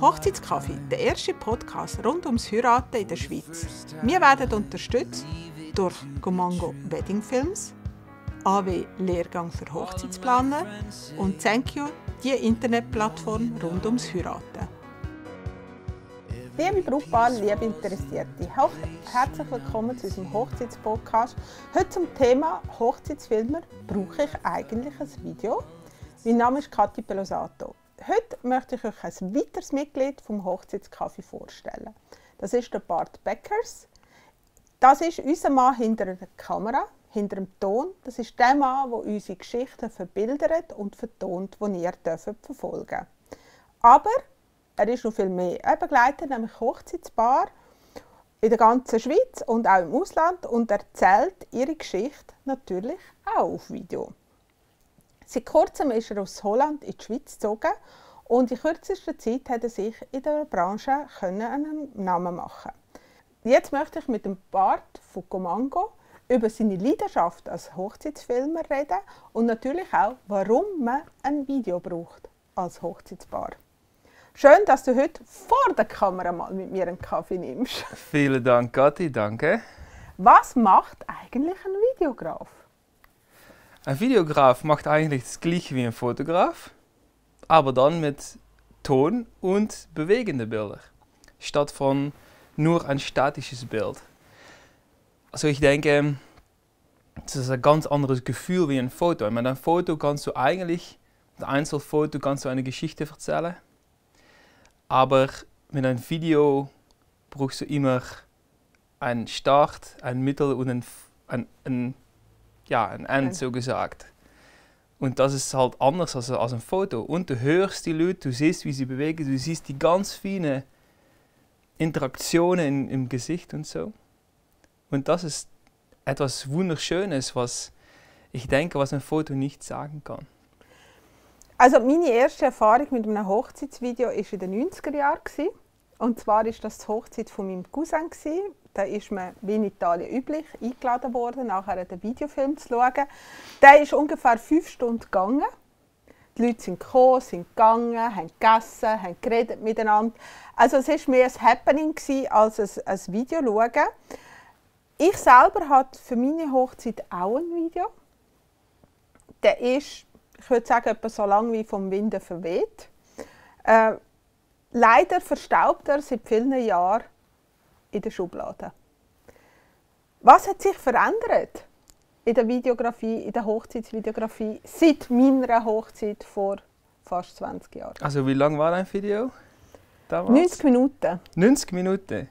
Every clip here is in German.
Hochzeitskaffee, der erste Podcast rund ums Heiraten in der Schweiz. Wir werden unterstützt durch Gomango Wedding Films, AW Lehrgang für Hochzeitsplaner und Thank You, die Internetplattform rund ums Heiraten. Liebe Brautpaar, liebe Interessierte, herzlich willkommen zu unserem Hochzeitspodcast. Heute zum Thema Hochzeitsfilmer. Brauche ich eigentlich ein Video? Mein Name ist Kathi Pelosato. Heute möchte ich euch ein weiteres Mitglied vom Hochzeitskaffee vorstellen. Das ist der Bart Beckers. Das ist unser Mann hinter der Kamera, hinter dem Ton. Das ist der Mann, der unsere Geschichten verbildert und vertont, die ihr dürft verfolgen Aber er ist noch viel mehr. Er begleitet nämlich Hochzeitspaare in der ganzen Schweiz und auch im Ausland und erzählt ihre Geschichte natürlich auch auf Video. Seit kurzem ist er aus Holland in die Schweiz gezogen und in kürzester Zeit hat er sich in der Branche können einen Namen machen. Jetzt möchte ich mit dem Bart von Comango über seine Leidenschaft als Hochzeitsfilmer reden und natürlich auch, warum man ein Video braucht als Hochzeitspaar. Schön, dass du heute vor der Kamera mal mit mir einen Kaffee nimmst. Vielen Dank, Kathi, danke. Was macht eigentlich ein Videograf? Ein Videograf macht eigentlich das gleiche wie ein Fotograf, aber dann mit Ton und bewegende Bilder, statt von nur ein statisches Bild. Also ich denke, das ist ein ganz anderes Gefühl wie ein Foto. Mit einem Foto kannst du eigentlich, mit Einzelfoto kannst du eine Geschichte erzählen, aber mit einem Video brauchst du immer einen Start, ein Mittel und ein, ein, ein, ja, ein Ende, Ein- so gesagt. Und das ist halt anders als, als ein Foto. Und du hörst die Leute, du siehst, wie sie bewegen, du siehst die ganz feinen Interaktionen in, im Gesicht und so. Und das ist etwas Wunderschönes, was ich denke, was ein Foto nicht sagen kann. Also meine erste Erfahrung mit einem Hochzeitsvideo war in den 90er Jahren. Und zwar war das die Hochzeit von meinem Cousin. gewesen. Da ist man, wie in Italien üblich, eingeladen worden, nachher den Videofilm zu schauen. Der ist ungefähr fünf Stunden gegangen. Die Leute sind gekommen, sind gegangen, haben gegessen, haben geredet miteinander. Also es war mehr ein Happening gewesen, als ein, ein Video schauen. Ich selber hatte für meine Hochzeit auch ein Video. Der ist, ich würde sagen, etwa so lang wie vom Winde verweht. Äh, leider verstaubt er seit vielen Jahren in der Schublade. Was hat sich verändert in der Videografie, in der Hochzeitsvideografie seit meiner Hochzeit vor fast 20 Jahren? Also wie lang war dein Video? Damals? 90 Minuten. 90 Minuten.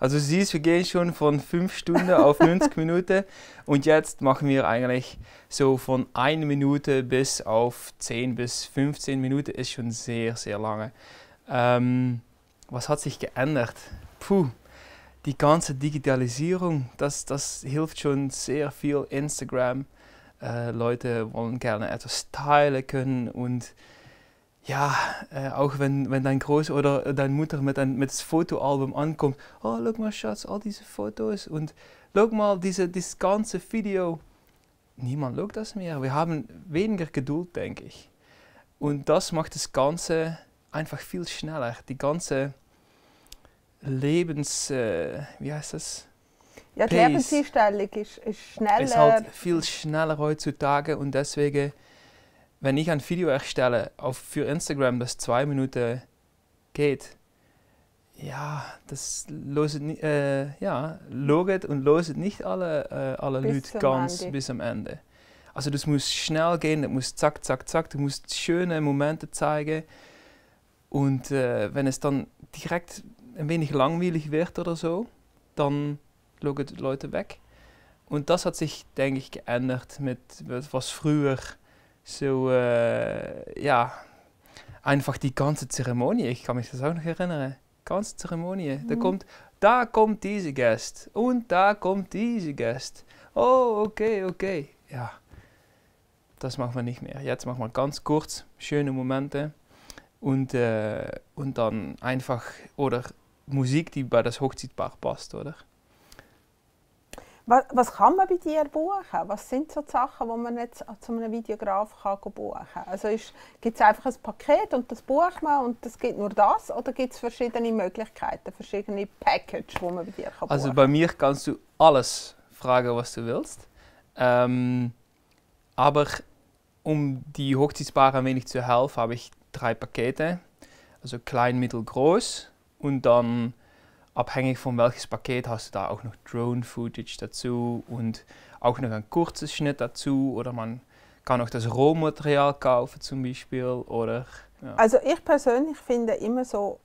Also siehst, wir gehen schon von 5 Stunden auf 90 Minuten und jetzt machen wir eigentlich so von 1 Minute bis auf 10 bis 15 Minuten ist schon sehr, sehr lange. Ähm, was hat sich geändert? Puh, die ganze Digitalisierung, das, das hilft schon sehr viel. Instagram, äh, Leute wollen gerne etwas teilen können und ja, äh, auch wenn, wenn dein Groß- oder deine Mutter mit einem mit Fotoalbum ankommt, oh, schau mal, Schatz, all diese Fotos und schau mal, diese, dieses ganze Video. Niemand schaut das mehr. Wir haben weniger Geduld, denke ich. Und das macht das Ganze einfach viel schneller. Die ganze Lebens... Äh, wie heißt das? Ja, die Pace. Lebenseinstellung ist, ist schneller. ist halt viel schneller heutzutage und deswegen, wenn ich ein Video erstelle auf, für Instagram, das zwei Minuten geht, ja, das loset, äh, ja, loget und loset nicht alle, äh, alle Bis Leute ganz Ende. bis am Ende. Also das muss schnell gehen, das muss zack, zack, zack, du musst schöne Momente zeigen und äh, wenn es dann direkt ein wenig langweilig wird oder so, dann schauen die Leute weg. Und das hat sich, denke ich, geändert mit was früher so, äh, ja, einfach die ganze Zeremonie. Ich kann mich das auch noch erinnern. Ganze Zeremonie. Da Mhm. kommt, da kommt diese Gast und da kommt diese Gast. Oh, okay, okay. Ja, das machen wir nicht mehr. Jetzt machen wir ganz kurz schöne Momente und, äh, und dann einfach, oder Musik, die bei das Hochzeitpaar passt, oder? Was, was kann man bei dir buchen? Was sind so die Sachen, die man jetzt zu einem Videograf kann buchen kann? Also gibt es einfach ein Paket und das bucht man und es gibt nur das? Oder gibt es verschiedene Möglichkeiten, verschiedene Packages, die man bei dir kann Also buchen bei mir kannst du alles fragen, was du willst. Ähm, aber um die Hochzeitspaare ein wenig zu helfen, habe ich drei Pakete. Also klein, mittel, groß. Und dann abhängig von welches Paket hast du da auch noch Drone-Footage dazu und auch noch ein kurzes Schnitt dazu. Oder man kann auch das Rohmaterial kaufen zum Beispiel. Oder, ja. Also ich persönlich finde immer so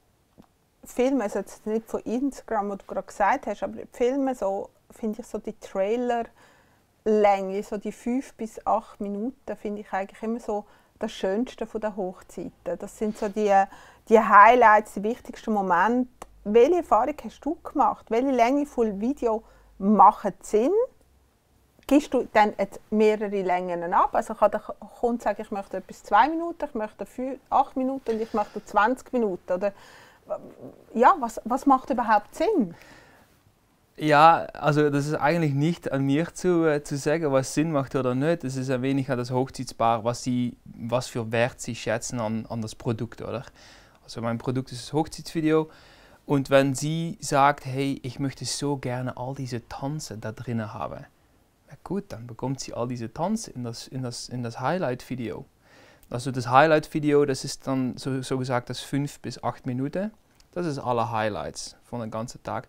Filme, also jetzt nicht von Instagram, was du gerade gesagt hast, aber Filme so, finde ich so die Trailer Länge, so die fünf bis acht Minuten, finde ich eigentlich immer so das Schönste der Hochzeiten. Das sind so die, die Highlights, die wichtigsten Momente. Welche Erfahrung hast du gemacht? Welche Länge von Video macht Sinn? Gibst du dann mehrere Längen ab? Also kann der Kunde sagen, ich möchte etwas zwei Minuten, ich möchte fünf, acht Minuten und ich möchte 20 Minuten. Oder, ja, was, was macht überhaupt Sinn? Ja, also das ist eigentlich nicht an mir zu, äh, zu sagen, was Sinn macht oder nicht. Es ist ein wenig an das Hochzeitspaar, was, sie, was für Wert sie schätzen an, an das Produkt, oder? Also mein Produkt ist das Hochzeitsvideo und wenn sie sagt, hey, ich möchte so gerne all diese Tanze da drinnen haben, na gut, dann bekommt sie all diese Tanze in das, in das, in das Highlight-Video. Also das Highlight-Video, das ist dann so, so gesagt das 5 bis 8 Minuten. Das ist alle Highlights von dem ganzen Tag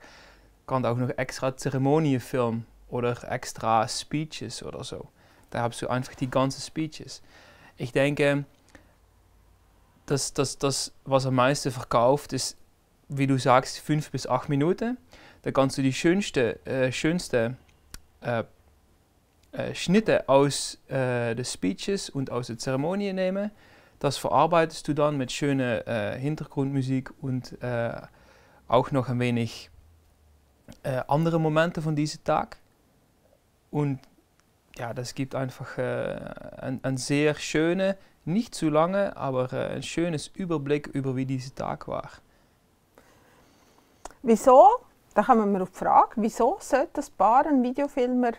kann auch noch extra Zeremonien filmen oder extra Speeches oder so. Da hast du einfach die ganzen Speeches. Ich denke, dass das, das, was am meisten verkauft, ist, wie du sagst, fünf bis acht Minuten. Da kannst du die schönste, äh, schönste äh, äh, Schnitte aus äh, den Speeches und aus der Zeremonie nehmen. Das verarbeitest du dann mit schöner äh, Hintergrundmusik und äh, auch noch ein wenig andere Momente von diesem Tag. Und ja, das gibt einfach äh, ein, ein sehr schöne, nicht zu lange, aber äh, ein schönes Überblick über wie dieser Tag war. Wieso, da kommen wir auf die Frage, wieso sollte das Paar einen Videofilmer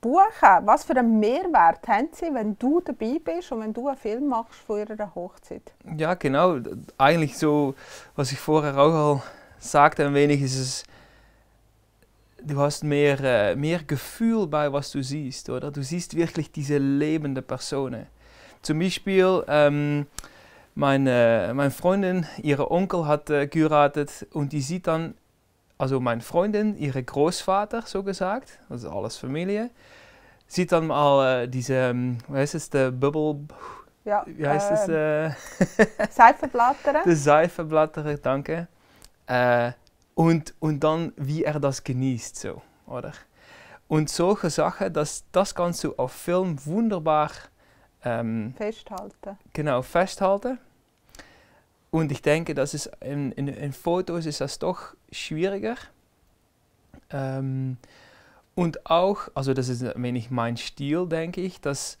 buchen? Was für einen Mehrwert haben sie, wenn du dabei bist und wenn du einen Film machst von ihrer Hochzeit? Ja, genau. Eigentlich so, was ich vorher auch sagte, ein wenig ist es du hast mehr, äh, mehr Gefühl bei was du siehst, oder? Du siehst wirklich diese lebende Person. Zum Beispiel, ähm, meine, meine Freundin, ihre Onkel hat äh, geheiratet und die sieht dann, also meine Freundin, ihre Großvater, so gesagt, also alles Familie, sieht dann mal äh, diese, ähm, wie heißt es, der Bubble, ja, wie heißt es? Äh, Seifenblätter. Der Seifenblätter, danke. Und, und dann, wie er das genießt, so, oder? Und solche Sachen, das, das kannst du auf Film wunderbar ähm, festhalten. Genau, festhalten. Und ich denke, dass es in, in, in Fotos ist das doch schwieriger. Ähm, und auch, also das ist ein wenig mein Stil, denke ich, dass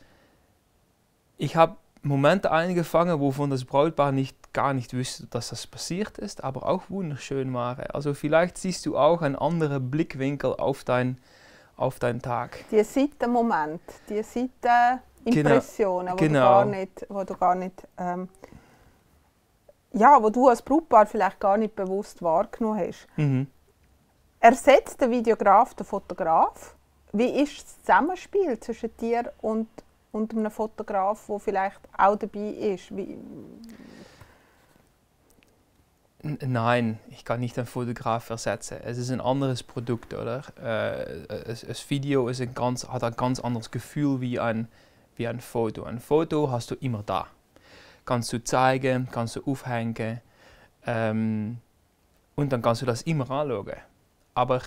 ich habe Momente eingefangen, wovon das Brautpaar nicht, gar nicht wusste, dass das passiert ist, aber auch wunderschön waren. Also vielleicht siehst du auch einen anderen Blickwinkel auf dein, auf deinen Tag. Die Seitenmoment, die Seitenimpression, genau. wo, genau. Du gar nicht, wo du gar nicht, ähm, ja, wo du als Brautpaar vielleicht gar nicht bewusst wahrgenommen hast. Mhm. Ersetzt der Videograf den Fotograf? Wie ist das Zusammenspiel zwischen dir und und einem Fotograf, der vielleicht auch dabei ist? Wie Nein, ich kann nicht einen Fotograf ersetzen. Es ist ein anderes Produkt, oder? Äh, das Video ist ein ganz, hat ein ganz anderes Gefühl wie ein, wie ein Foto. Ein Foto hast du immer da. Kannst du zeigen, kannst du aufhängen ähm, und dann kannst du das immer anschauen. Aber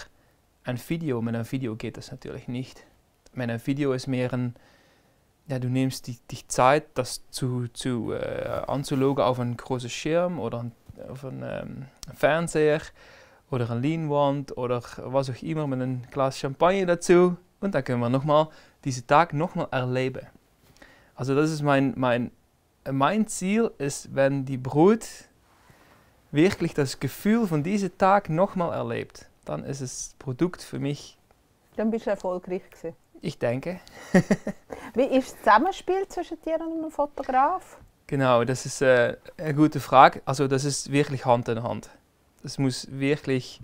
ein Video, mit einem Video geht das natürlich nicht. Mit einem Video ist mehr ein, ja, du nimmst die, die Zeit, das zu, zu äh, anzuschauen auf einen großen Schirm oder auf einen ähm, Fernseher oder eine Leinwand oder was auch immer mit einem Glas Champagner dazu und dann können wir nochmal diesen Tag nochmal erleben. Also das ist mein, mein, mein Ziel, ist, wenn die Brut wirklich das Gefühl von diesem Tag nochmal erlebt, dann ist das Produkt für mich Dann bist du erfolgreich gewesen. Ich denke. Wie ist das Zusammenspiel zwischen dir und einem Fotograf? Genau, das ist äh, eine gute Frage. Also das ist wirklich Hand in Hand. Das muss wirklich,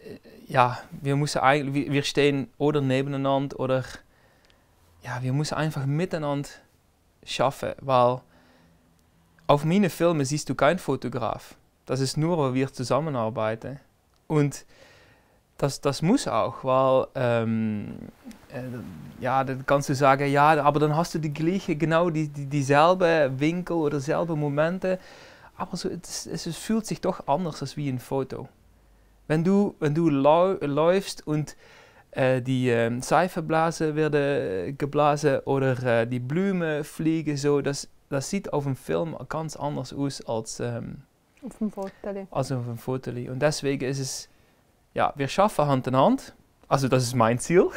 äh, ja, wir müssen eigentlich, wir stehen oder nebeneinander oder ja, wir müssen einfach miteinander schaffen, weil auf meinen Filmen siehst du keinen Fotograf. Das ist nur, weil wir zusammenarbeiten. Und das, das muss auch, weil ähm, äh, ja, dann kannst du sagen, ja, aber dann hast du die gleiche, genau die, die, dieselbe Winkel oder dieselbe Momente. Aber so, es, es fühlt sich doch anders als wie ein Foto. Wenn du, wenn du läufst und äh, die äh, Seifenblasen werden geblasen oder äh, die Blumen fliegen, so, das, das sieht auf dem Film ganz anders aus als, ähm, auf dem Foto. Als auf dem Foto. Und deswegen ist es ja, wir schaffen Hand in Hand. Also das ist mein Ziel.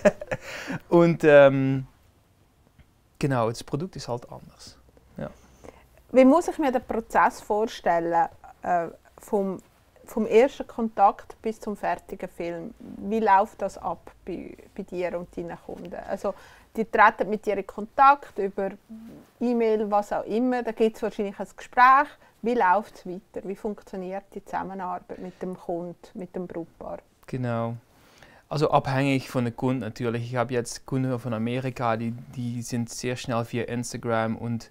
und ähm, genau, das Produkt ist halt anders. Ja. Wie muss ich mir den Prozess vorstellen, äh, vom, vom ersten Kontakt bis zum fertigen Film? Wie läuft das ab bei, bei dir und deinen Kunden? Also, die treten mit dir in Kontakt über E-Mail, was auch immer. Da gibt es wahrscheinlich ein Gespräch wie läuft es weiter? Wie funktioniert die Zusammenarbeit mit dem Kunden, mit dem Brautpaar? Genau. Also abhängig von den Kunden natürlich. Ich habe jetzt Kunden von Amerika, die, die sind sehr schnell via Instagram und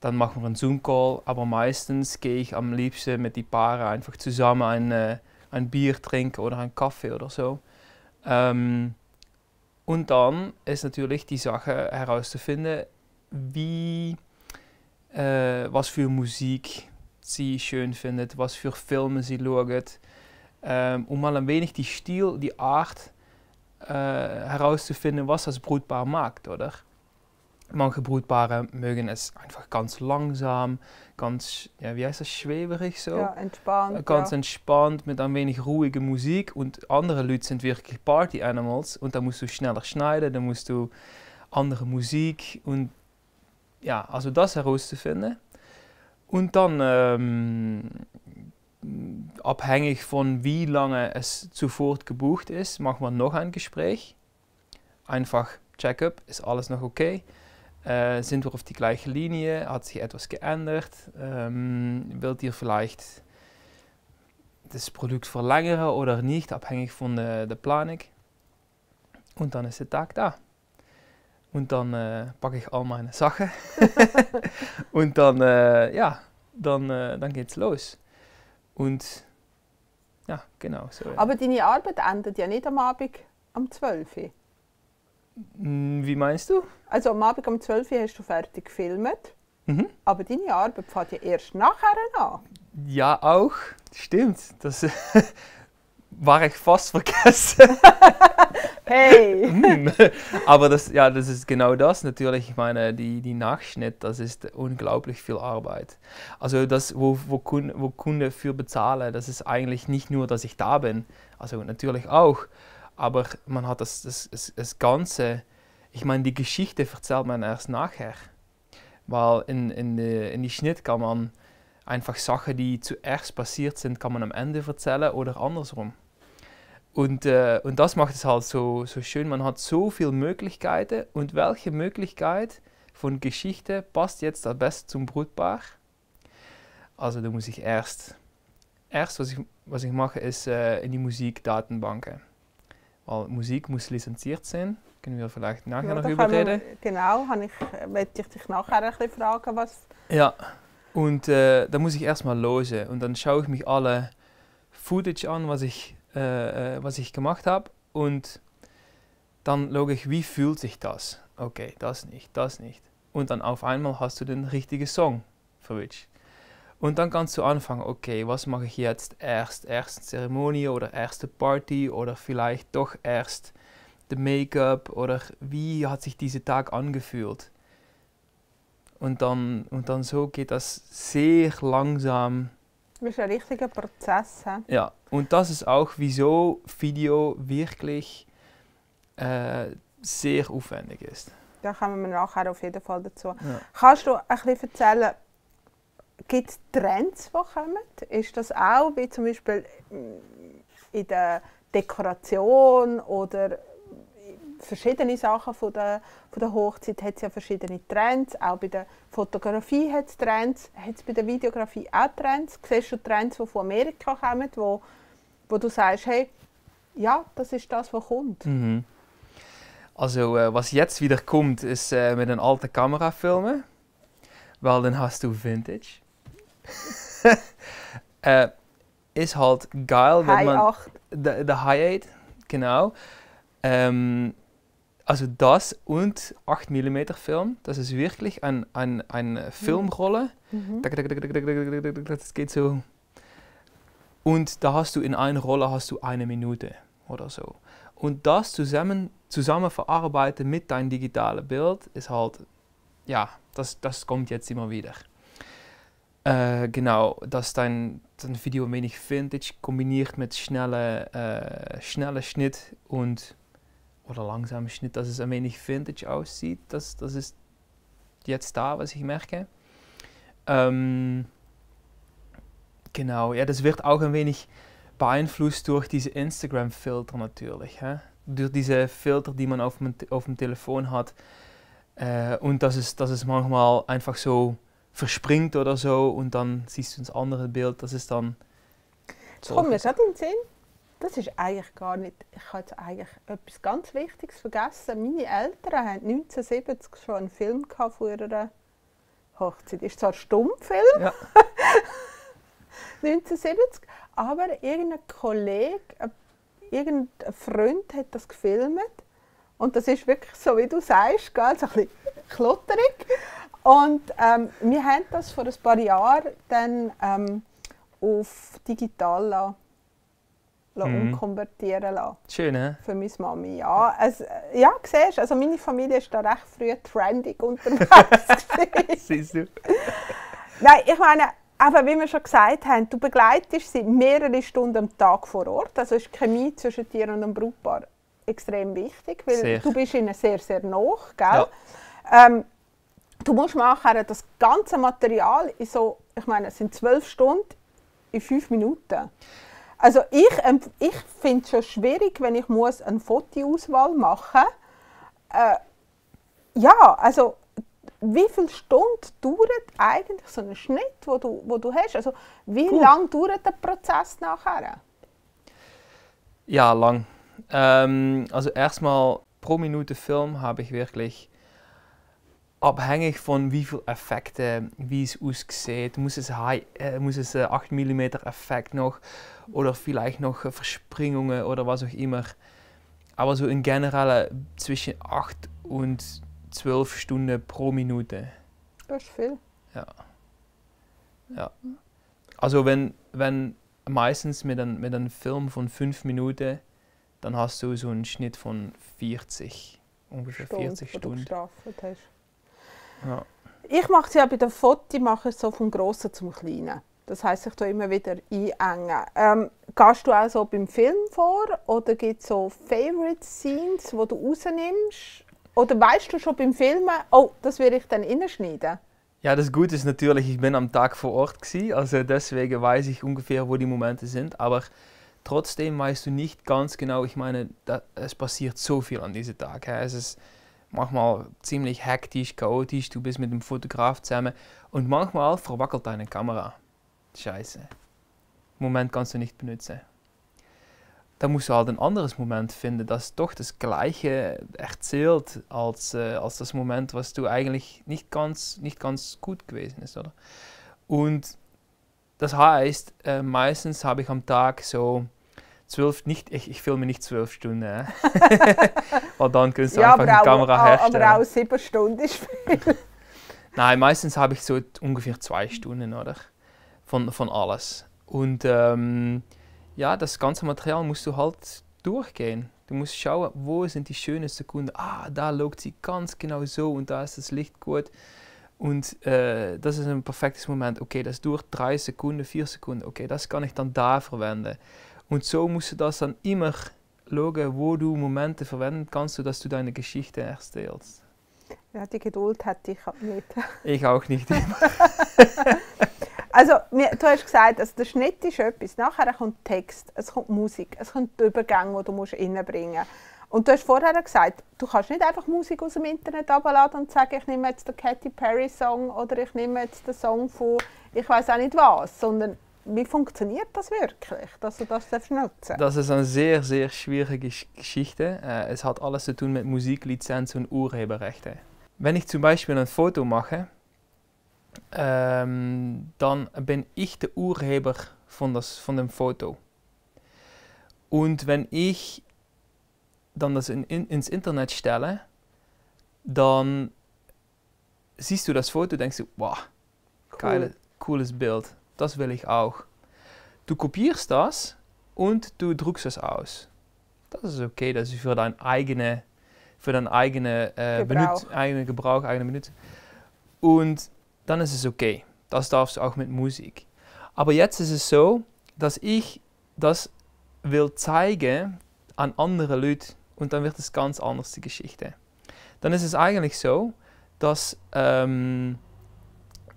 dann machen wir einen Zoom-Call. Aber meistens gehe ich am liebsten mit den Paaren einfach zusammen ein, äh, ein Bier trinken oder einen Kaffee oder so. Ähm, und dann ist natürlich die Sache herauszufinden, wie äh, was für Musik sie schön findet, was für Filme sie schaut, ähm, um mal ein wenig die Stil, die Art äh, herauszufinden, was das Brutpaar mag, oder? Manche Brutpaare mögen es einfach ganz langsam, ganz, ja, wie heißt das, schweberig so? Ja, entspannt. Ganz ja. entspannt mit ein wenig ruhiger Musik und andere Leute sind wirklich Party Animals und da musst du schneller schneiden, da musst du andere Musik und ja, also das herauszufinden. Und dann ähm, abhängig von wie lange es zuvor gebucht ist, machen wir noch ein Gespräch. Einfach Check-up, ist alles noch okay? Äh, sind wir auf die gleiche Linie? Hat sich etwas geändert? Ähm, wollt ihr vielleicht das Produkt verlängern oder nicht, abhängig von der, der Planung? Und dann ist der Tag da. Und dann äh, packe ich all meine Sachen. und dann, äh, ja, dann, äh, dann geht's los. Und ja, genau so. Ja. Aber deine Arbeit endet ja nicht am Abend um 12 Uhr. Hm, wie meinst du? Also am Abend um 12 Uhr hast du fertig gefilmt. Mhm. Aber deine Arbeit fängt ja erst nachher an. Ja, auch. Stimmt. Das war ich fast vergessen. hey! Hm. Aber das, ja, das ist genau das natürlich. Ich meine, die, die Nachschnitt, das ist unglaublich viel Arbeit. Also das, wo, wo, Kunden, wo Kunden für bezahlen, das ist eigentlich nicht nur, dass ich da bin. Also natürlich auch. Aber man hat das, das, das, das Ganze, ich meine, die Geschichte erzählt man erst nachher. Weil in, in, die, in die Schnitt kann man einfach Sachen, die zuerst passiert sind, kann man am Ende erzählen oder andersrum. Und, äh, und das macht es halt so, so schön. Man hat so viele Möglichkeiten. Und welche Möglichkeit von Geschichte passt jetzt am besten zum Brutpaar? Also da muss ich erst, erst was ich, was ich mache, ist äh, in die Musikdatenbanken. Weil Musik muss lizenziert sein. Können wir vielleicht nachher ja, noch darüber reden? genau, ich, möchte ich dich nachher ein bisschen fragen, was... Ja, und äh, da muss ich erstmal losen. Und dann schaue ich mich alle Footage an, was ich äh, äh, was ich gemacht habe und dann logisch, wie fühlt sich das? Okay, das nicht, das nicht. Und dann auf einmal hast du den richtigen Song für Witch. Und dann kannst du anfangen, okay, was mache ich jetzt erst? Erst Zeremonie oder erste Party oder vielleicht doch erst the Make-up oder wie hat sich dieser Tag angefühlt? Und dann, und dann so geht das sehr langsam das ist ein richtiger Prozess. He? Ja, und das ist auch, wieso Video wirklich äh, sehr aufwendig ist. Da kommen wir nachher auf jeden Fall dazu. Ja. Kannst du ein bisschen erzählen, gibt es Trends, die kommen? Ist das auch, wie zum Beispiel in der Dekoration oder verschiedene Sachen von der, von der Hochzeit hat es ja verschiedene Trends. Auch bei der Fotografie hat es Trends, hat es bei der Videografie auch Trends. Siehst du Trends, die von Amerika kommen, wo, wo du sagst, hey, ja, das ist das, was kommt. Mhm. Also äh, was jetzt wieder kommt, ist äh, mit einer alten Kamera filmen, weil dann hast du Vintage. äh, ist halt geil, wenn High man 8. der der High 8, genau. Ähm, also das und 8 mm Film, das ist wirklich ein, ein, eine Filmrolle. Mhm. Dack, Das geht so. Und da hast du in einer Rolle hast du eine Minute oder so. Und das zusammen, zusammen verarbeiten mit deinem digitalen Bild ist halt, ja, das, das kommt jetzt immer wieder. Äh, genau, dass dein, dein Video wenig Vintage kombiniert mit schnelle, äh, schnelle Schnitt und oder langsamen Schnitt, dass es ein wenig Vintage aussieht. Das, das ist jetzt da, was ich merke. Ähm, genau, ja, das wird auch ein wenig beeinflusst durch diese Instagram-Filter natürlich. Hä? Durch diese Filter, die man auf auf dem Telefon hat. Äh, und dass es, dass es manchmal einfach so verspringt oder so und dann siehst du das andere Bild, das ist dann. Komm mir gerade in den Sinn. Das ist eigentlich gar nicht. Ich habe jetzt eigentlich etwas ganz Wichtiges vergessen. Meine Eltern haben 1970 schon einen Film gehabt von ihrer Hochzeit. Ist zwar ein Stummfilm, Ja. 1970, aber irgendein Kollege, ein- irgendein Freund hat das gefilmt. Und das ist wirklich so, wie du sagst, gell, so ein bisschen klotterig. Und ähm, wir haben das vor ein paar Jahren dann ähm, auf digital la, la Mhm. umkonvertieren lassen. Schön, hä? Für meine Mami, ja. Es, äh, ja, siehst also meine Familie ist da recht früh trendig unterwegs. Siehst du? Nein, ich meine, aber wie wir schon gesagt haben, du begleitest sie mehrere Stunden am Tag vor Ort. Also ist die Chemie zwischen dir und dem Brautpaar extrem wichtig, weil Sehr. du bist ihnen sehr, sehr nah, gell? Ja. Ähm, du musst nachher das ganze Material in so, ich meine, es sind zwölf Stunden in fünf Minuten. Also ich, ich finde es schon schwierig, wenn ich muss eine Fotoauswahl machen äh, Ja, also wie viele Stunden dauert eigentlich so ein Schnitt, wo du, wo du hast? Also wie Gut. lange dauert der Prozess nachher? Ja, lang. Ähm, also erstmal pro Minute Film habe ich wirklich abhängig von wie viel Effekte, wie es aussieht, muss es, high, äh, muss es äh, 8 mm Effekt noch oder vielleicht noch äh, Verspringungen oder was auch immer. Aber so in generell zwischen 8 und 12 Stunden pro Minute. Das ist viel. Also wenn, wenn meistens mit einem mit einem Film von 5 Minuten, dann hast du so einen Schnitt von 40, ungefähr 40 die du Stunden. Ja. Ich mache es ja bei den Fotos mache ich so vom Grossen zum Kleinen. Das heisst, ich tue immer wieder einengen. Ähm, gehst du auch so beim Film vor oder gibt es so Favorite Scenes, die du rausnimmst? Oder weißt du schon beim Filmen, oh, das will ich dann reinschneiden? ja, das Gute ist natürlich, ich bin am Tag vor Ort gewesen, also deswegen weiß ich ungefähr, wo die Momente sind, aber trotzdem weißt du nicht ganz genau, ich meine, da, es passiert so viel an diesem Tag. hä. Es ist manchmal ziemlich hektisch, chaotisch, du bist mit dem Fotograf zusammen und manchmal verwackelt deine Kamera. Scheiße. Moment kannst du nicht benutzen. Da musst du halt ein anderes Moment finden, das doch das Gleiche erzählt als, äh, als das Moment, was du eigentlich nicht ganz, nicht ganz gut gewesen ist, oder? Und das heißt, äh, meistens habe ich am Tag so zwölf, nicht, ich, ich filme nicht zwölf Stunden, weil dann kannst du einfach eine Kamera auch, herstellen. aber auch sieben Stunden ist viel. Nein, meistens habe ich so ungefähr zwei Stunden, oder? Von, von alles. Und ähm, ja, das ganze Material musst du halt durchgehen. Du musst schauen, wo sind die schönen Sekunden. Ah, da loogt sie ganz genau so und da ist das Licht gut. Und äh, das ist ein perfektes Moment. Okay, das dauert drei Sekunden, vier Sekunden. Okay, das kann ich dann da verwenden. Und so musst du das dann immer schauen, wo du Momente verwenden kannst, sodass du deine Geschichte erzählst. Ja, die Geduld hätte ich halt nicht. Ich auch nicht. Also, du hast gesagt, also der Schnitt ist etwas. Nachher kommt Text, es kommt Musik, es kommt die Übergänge, die du musst reinbringen musst. Und du hast vorher gesagt, du kannst nicht einfach Musik aus dem Internet abladen und sagen, ich nehme jetzt den Katy Perry Song oder ich nehme jetzt den Song von ich weiß auch nicht was, sondern wie funktioniert das wirklich, dass du das darfst nutzen Das ist eine sehr, sehr schwierige Gesch- Geschichte. Äh, es hat alles zu tun mit Musiklizenz und Urheberrechte. Wenn ich zum Beispiel ein Foto mache, ähm, dann bin ich der Urheber von, das, von dem Foto. Und wenn ich dann das in, in, ins Internet stelle, dann siehst du das Foto und denkst du, wow, geile, cooles Bild, das will ich auch. Du kopierst das und du druckst es aus. Das ist okay, das ist für dein eigene, für dein eigene, äh, Gebrauch. Benut, eigene Gebrauch, eigene Benutzer. Und dann ist es okay. Das darfst du auch mit Musik. Aber jetzt ist es so, dass ich das will zeigen an andere Leute und dann wird es ganz anders die Geschichte. Dann ist es eigentlich so, dass, ähm,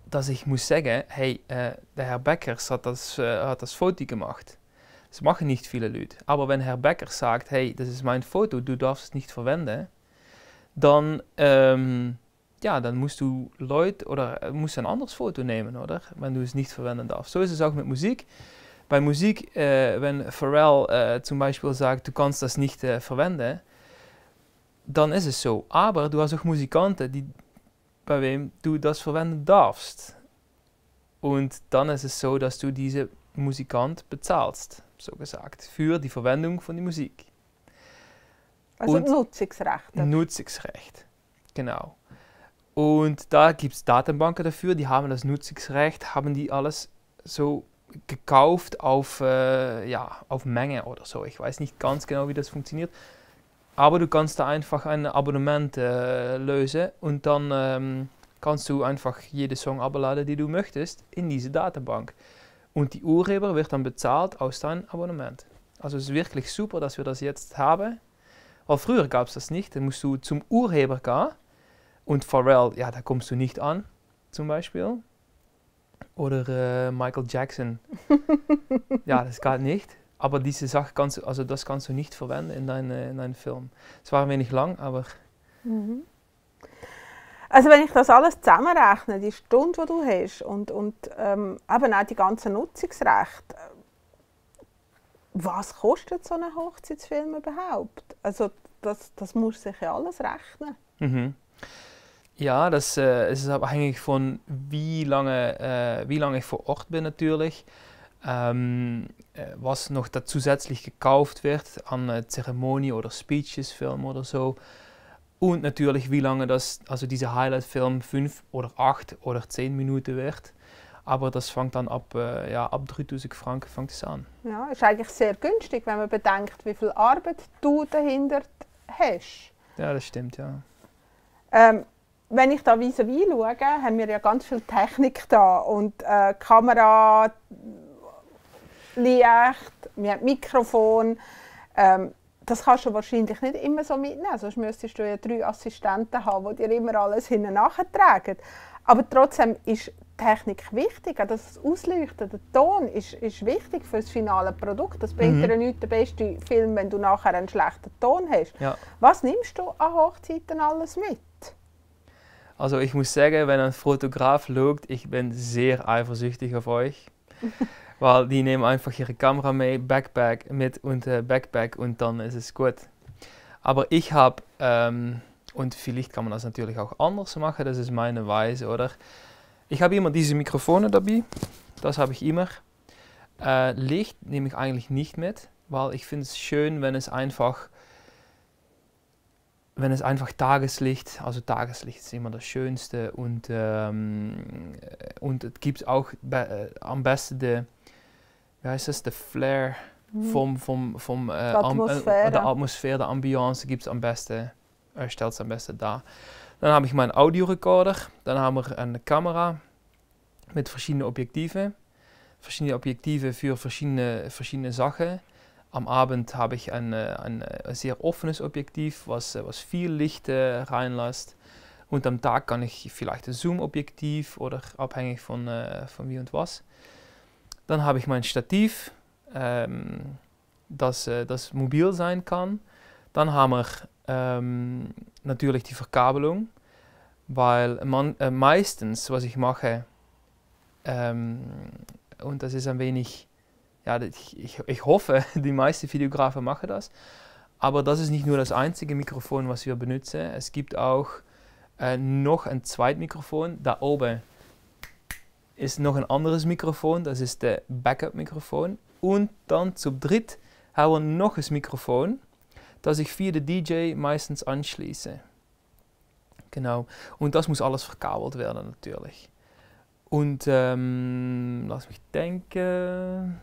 dass ich muss sagen, hey, äh, der Herr Beckers hat das, äh, hat das Foto gemacht. Das machen nicht viele Leute. Wenn hey, das ist mein Foto, du darfst es nicht verwenden, dann, ähm, ja, dann musst du Leute oder äh, musst ein anderes Foto nehmen, oder? Wenn du es nicht verwenden. So ist es auch mit Musik. Bei Musik, äh, wenn Pharrell zum Beispiel sagt, du kannst das äh, verwenden, dann ist es so. Aber du hast auch Musikanten, die, bei wem du das verwenden darfst. Und dann ist es so, dass du diese Musikant bezahlst, so gesagt, für die Verwendung von der Musik. Also und- Nutzungsrechte. Nutzungsrecht. Genau. Und da gibt es Datenbanken dafür, die haben das Nutzungsrecht, haben die alles so gekauft auf, äh, ja, auf Menge oder so. Ich weiß nicht ganz genau, wie das funktioniert. Aber du kannst da einfach ein Abonnement äh, lösen und dann ähm, kannst du einfach jede Song abladen, die du möchtest, in diese Datenbank. Und die Urheber wird dann bezahlt aus deinem Abonnement. Also es ist wirklich super, dass wir das jetzt haben. Weil früher gab es das nicht. Dann musst du zum Urheber gehen. Und Pharrell, ja, da kommst du nicht an, zum Beispiel. Oder äh, Michael Jackson. ja, das geht nicht. Aber diese Sache kannst also das kannst du nicht verwenden in deinen in deinen Film. Es war ein wenig lang, aber Mhm. Also wenn ich das alles zusammenrechne, die Stunde, die du hast und, und ähm, eben auch die ganzen Nutzungsrechte, was kostet so ein Hochzeitsfilm überhaupt? Also das, das muss sich ja alles rechnen. Mhm. Ja, das äh, ist abhängig von wie lange, äh, wie lange ich vor Ort bin natürlich. Ähm, äh, was noch da zusätzlich gekauft wird an äh, Zeremonie oder Speeches, Film oder so. Und natürlich wie lange das, also dieser Highlight-Film fünf oder acht oder zehn Minuten wird. Aber das fängt dann ab, äh, ja, ab 3000 Franken fängt es an. Ja, ist eigentlich sehr günstig, wenn man bedenkt, wie viel Arbeit du dahinter hast. Ja, das stimmt, ja. Ähm, wenn ich da vis-à-vis schaue, haben wir ja ganz viel Technik da und äh, Kamera, Licht, wir haben Mikrofon. Ähm, das kannst du wahrscheinlich nicht immer so mitnehmen, sonst müsstest du ja drei Assistenten haben, die dir immer alles hinten nachtragen. Aber trotzdem ist Technik wichtig, auch das Ausleuchten, der Ton ist, ist wichtig für das finale Produkt. Das bringt Mhm. dir nicht den besten Film, wenn du nachher einen schlechten Ton hast. ja. Was nimmst du an Hochzeiten alles mit? Also ich muss sagen, wenn ein Fotograf schaut, ich bin sehr eifersüchtig auf euch. Weil die nehmen einfach ihre Kamera mit, Backpack mit und äh, Backpack und dann ist es gut. Aber ich habe, ähm, und vielleicht kann man das natürlich auch anders machen, das ist meine Weise, oder? Ich habe immer diese Mikrofone dabei, das habe ich immer. Äh, Licht nehme ich eigentlich nicht mit, weil ich finde es schön, wenn es einfach wenn es einfach Tageslicht, also Tageslicht ist immer das Schönste und, ähm, äh, und es gibt auch be äh, am besten de, wie heißt das, de Flair vom, vom, vom äh, am- äh, Atmosphäre. der Atmosphäre, der Ambiance gibt es am besten, äh, stellt es am besten dar. Dann habe ich meinen Audiorekorder, dann haben wir eine Kamera mit verschiedenen Objektiven, verschiedene Objektive für verschiedene, verschiedene Sachen. Am Abend habe ich ein, äh, ein, äh, sehr offenes Objektiv, was, äh, was viel Licht äh, reinlässt. Und am Tag kann ich vielleicht ein Zoom-Objektiv oder abhängig von, äh, von wie und was. Dann habe ich mein Stativ, ähm, das, äh, das mobil sein kann. Dann haben wir ähm, natürlich die Verkabelung, weil man, äh, meistens, was ich mache, ähm, und das ist ein wenig, ja, ich, ich, ich hoffe, die meisten Videografen machen das, aber das ist nicht nur das einzige Mikrofon, was wir benutzen. Es gibt auch äh, noch ein Zweitmikrofon. Da oben ist noch ein anderes Mikrofon, das ist der Backup-Mikrofon. Und dann zum dritt haben wir noch ein Mikrofon, das ich via den DJ meistens anschließe. Genau. Und das muss alles verkabelt werden natürlich. Und ähm, lass mich denken.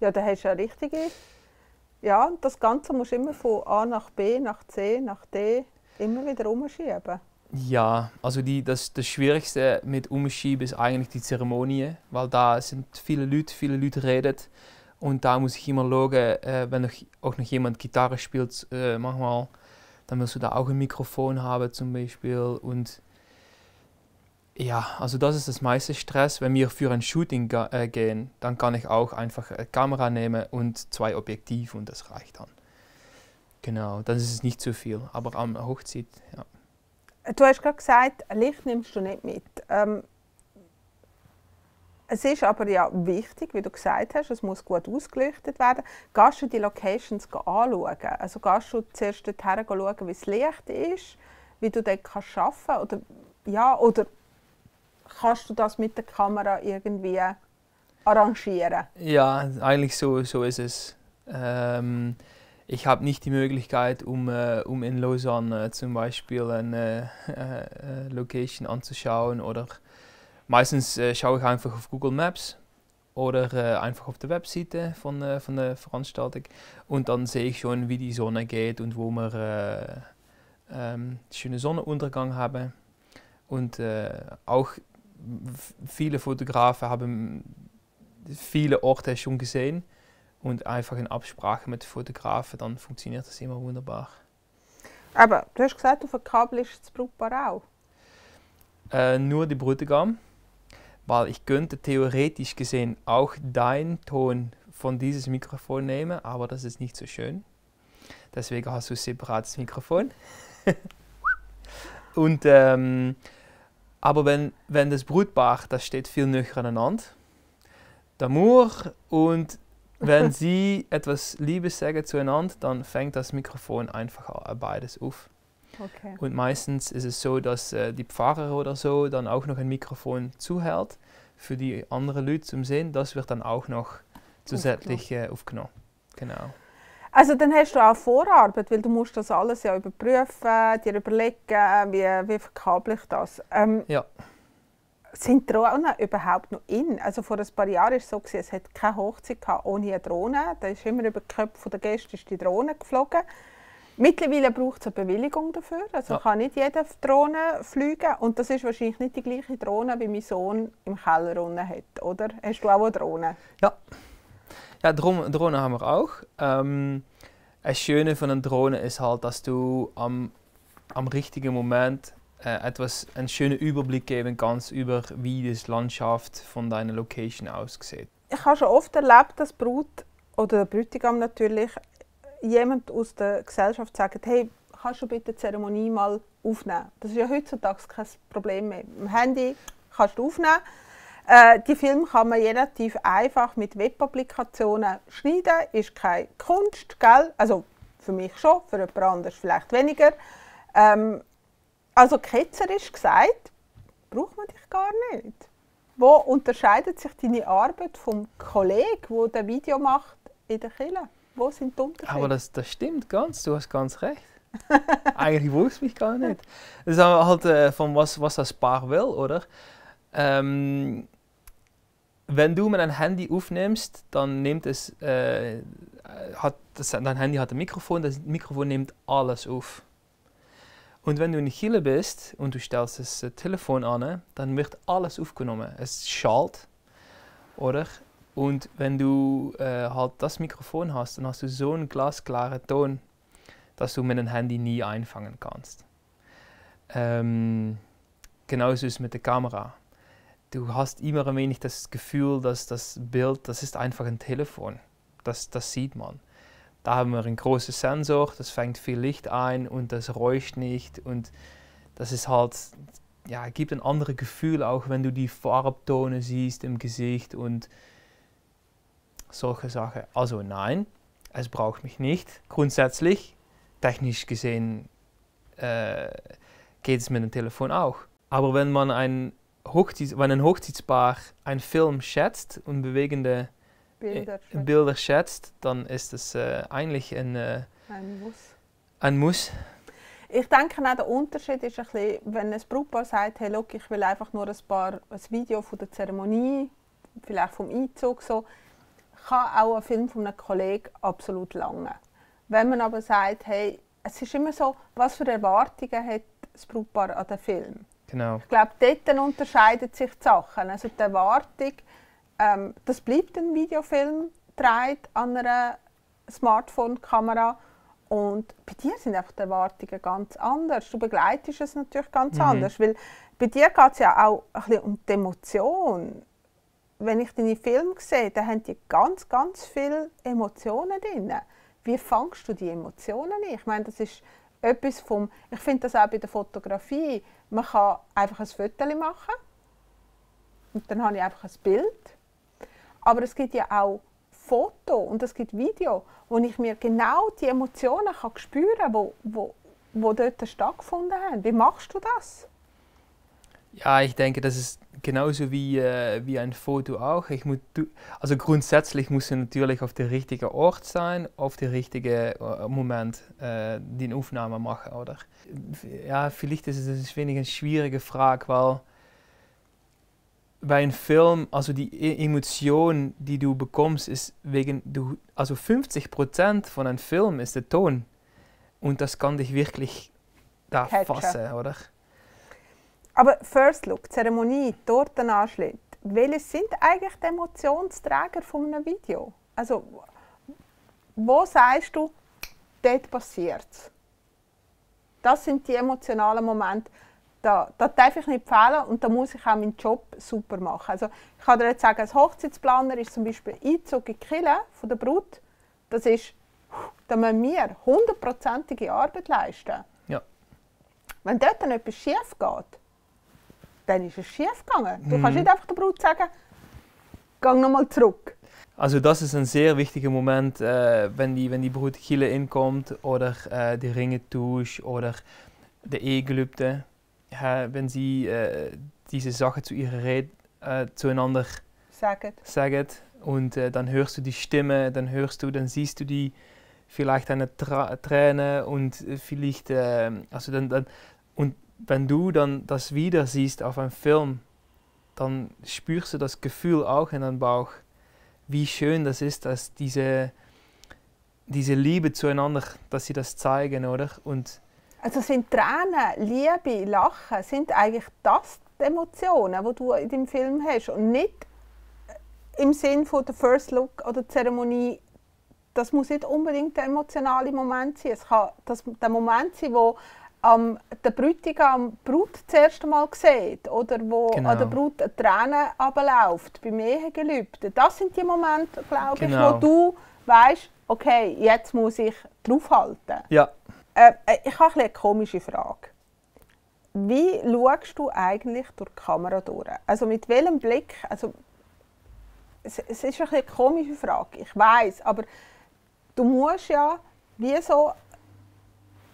Ja, da hast du ja richtige. Ja, das Ganze musst du immer von A nach B, nach C, nach D immer wieder umschieben. Ja, also die, das, das Schwierigste mit Umschieben ist eigentlich die Zeremonie, weil da sind viele Leute, viele Leute reden und da muss ich immer schauen, äh, wenn noch, auch noch jemand Gitarre spielt, äh, manchmal, dann willst du da auch ein Mikrofon haben zum Beispiel und ja, also das ist das meiste Stress. Wenn wir für ein Shooting äh, gehen, dann kann ich auch einfach eine Kamera nehmen und zwei Objektive und das reicht dann. Genau, dann ist es nicht zu viel, aber am Hochzeit, ja. Du hast gerade gesagt, Licht nimmst du nicht mit. Ähm, es ist aber ja wichtig, wie du gesagt hast, es muss gut ausgeleuchtet werden. Gehst du die Locations anschauen? Also gehst du zuerst dorthin schauen, wie das Licht ist, wie du dort arbeiten kannst? Oder, ja, oder kannst du das mit der Kamera irgendwie arrangieren? Ja, eigentlich so, so ist es. Ähm, ich habe nicht die Möglichkeit, um, äh, um in Lausanne äh, zum Beispiel eine äh, äh, Location anzuschauen oder meistens äh, schaue ich einfach auf Google Maps oder äh, einfach auf der Webseite von, von der Veranstaltung und dann sehe ich schon, wie die Sonne geht und wo wir ähm, schöne Sonnenuntergang haben. Und auch viele Fotografen haben viele Orte schon gesehen und einfach in Absprache mit Fotografen, dann funktioniert das immer wunderbar. Aber du hast gesagt, du verkabelst das Brautpaar auch? Äh, nur die Bräutigam, weil ich könnte theoretisch gesehen auch deinen Ton von dieses Mikrofon nehmen, aber das ist nicht so schön. Deswegen hast du ein separates Mikrofon. und ähm, aber wenn, wenn das Brutpaar, das steht viel näher aneinander, der Mur und wenn sie etwas Liebes sagen zueinander, dann fängt das Mikrofon einfach beides auf. Okay. Und meistens ist es so, dass äh, die Pfarrer oder so dann auch noch ein Mikrofon zuhält für die anderen Leute zum Sehen. Das wird dann auch noch zusätzlich äh, aufgenommen. Genau. Also dann hast du auch Vorarbeit, weil du musst das alles ja überprüfen, dir überlegen, wie, wie verkabel ich das. Ähm, ja sind Drohnen überhaupt noch in? Also vor ein paar Jahren war es so, es hat keine Hochzeit ohne eine Drohne. Da ist immer über die Köpfe der Gäste ist die Drohne geflogen. Mittlerweile braucht es eine Bewilligung dafür. Also ja. kann nicht jeder Drohne fliegen. Und das ist wahrscheinlich nicht die gleiche Drohne, wie mein Sohn im Keller unten hat, oder? Hast du auch eine Drohne? Ja, ja Drohne, Drohne haben wir auch. Ähm, das Schöne von einer Drohne ist halt, dass du am, am richtigen Moment äh, etwas einen schönen Überblick geben kannst über wie die Landschaft von deiner Location aussieht. Ich habe schon oft erlebt, dass Brut oder der Bräutigam natürlich jemand aus der Gesellschaft sagt, hey, kannst du bitte die Zeremonie mal aufnehmen? Das ist ja heutzutage kein Problem mehr. Im Handy kannst du aufnehmen. Äh, die Filme kann man relativ einfach mit Webapplikationen schneiden. Ist keine Kunst, gell? Also für mich schon, für jemand anderes vielleicht weniger. Ähm, also ketzerisch gesagt, braucht man dich gar nicht. Wo unterscheidet sich deine Arbeit vom Kollegen, der das Video macht in der Kille? Wo sind die Unterschiede? Aber das, das stimmt ganz, du hast ganz recht. Eigentlich wusste ich mich gar nicht. Das ist halt äh, von was, was das Paar will, oder? Ähm, wenn du mit ein Handy aufnimmst, dann nimmt es, äh, hat das, dein Handy hat ein Mikrofon, das Mikrofon nimmt alles auf. Und wenn du in Chile bist und du stellst das äh, Telefon an, dann wird alles aufgenommen. Es schallt, oder? Und wenn du äh, halt das Mikrofon hast, dann hast du so einen glasklaren Ton, dass du mit dem Handy nie einfangen kannst. Ähm, genauso ist es mit der Kamera. Du hast immer ein wenig das Gefühl, dass das Bild, das ist einfach ein Telefon. Das, das sieht man. Da haben wir einen großen Sensor, das fängt viel Licht ein und das räuscht nicht. Und das ist halt, ja, gibt ein anderes Gefühl, auch wenn du die Farbtone siehst im Gesicht und solche Sachen. Also nein, es braucht mich nicht. Grundsätzlich, technisch gesehen, äh, geht es mit dem Telefon auch. Aber wenn man ein, Hochzeits wenn ein Hochzeitspaar einen Film schätzt und bewegende Bilder. äh, Bilder schätzt, dann ist es äh, eigentlich ein, äh, Ein Muss. ein Muss. Ich denke auch, der Unterschied ist ein bisschen, wenn ein Brautpaar sagt, hey, look, ich will einfach nur ein, paar, ein Video von der Zeremonie, vielleicht vom Einzug, so, kann auch ein Film von einem Kollegen absolut lange. Wenn man aber sagt, hey, es ist immer so, was für Erwartungen hat das Brautpaar an den Film? Genau. Ich glaube, dort unterscheiden sich die Sachen. Also die Erwartung, ähm, das bleibt ein Videofilm, dreht an einer Smartphone-Kamera. Und bei dir sind einfach die Erwartungen ganz anders. Du begleitest es natürlich ganz Mhm. anders. Weil bei dir geht es ja auch ein bisschen um die Emotion. Wenn ich deine Filme sehe, dann haben die ganz, ganz viele Emotionen drin. Wie fangst du die Emotionen ein? Ich meine, das ist etwas vom. Ich finde das auch bei der Fotografie. Man kann einfach ein Foto machen und dann habe ich einfach ein Bild. Aber es gibt ja auch Foto und es gibt Video, wo ich mir genau die Emotionen kann spüren kann, wo, wo, wo dort stattgefunden haben. Wie machst du das? Ja, ich denke, das ist genauso wie, äh, wie ein Foto auch. Ich muss, also grundsätzlich muss er natürlich auf der richtigen Ort sein, auf der richtigen äh, Moment äh, die Aufnahme machen, oder? Ja, vielleicht ist es eine schwierige Frage, weil bei einem Film, also die E- Emotion, die du bekommst, ist wegen, du, also 50% von einem Film ist der Ton. Und das kann dich wirklich da Catchen. fassen, oder? Aber First Look, Zeremonie, Tortenanschnitt, welche sind eigentlich die Emotionsträger von einem Video? Also, wo sagst du, dort passiert? Das sind die emotionalen Momente, da, da darf ich nicht fehlen und da muss ich auch meinen Job super machen. Also ich kann dir jetzt sagen, als Hochzeitsplaner ist zum Beispiel Einzug in die Kille von der Brut, das ist, da müssen wir hundertprozentige Arbeit leisten. Ja. Wenn dort dann etwas schief geht, dann ist es schief gegangen. Du Mhm. kannst nicht einfach der Brut sagen, geh nochmal zurück. Also das ist ein sehr wichtiger Moment, äh, wenn die, wenn die Brutkille inkommt oder äh, die Ringe tauscht oder der Ehegelübde, wenn sie äh, diese Sachen zu ihrer Rede äh, zueinander Sagen. sagen und äh, dann hörst du die Stimme, dann hörst du, dann siehst du die vielleicht eine Tra Träne und vielleicht, äh, also dann, dann, und wenn du dann das wieder siehst auf einem Film, dann spürst du das Gefühl auch in deinem Bauch, wie schön das ist, dass diese, diese Liebe zueinander, dass sie das zeigen, oder? Und Also sind Tränen, Liebe, Lachen, sind eigentlich das die Emotionen, die du in deinem Film hast und nicht im Sinn von der First Look oder Zeremonie. Das muss nicht unbedingt der emotionale Moment sein. Es kann das, der Moment sein, wo ähm, der Bräutigam die Brut das erste Mal sieht oder wo Genau. an der Brut eine Träne runterläuft beim Ehegelübde. Das sind die Momente, glaube Genau. ich, wo du weißt, okay, jetzt muss ich draufhalten. ja, Äh, äh, ich habe eine komische Frage. Wie schaust du eigentlich durch die Kamera durch? Also mit welchem Blick? Also, es, es ist eine komische Frage, ich weiß, aber du musst ja wie so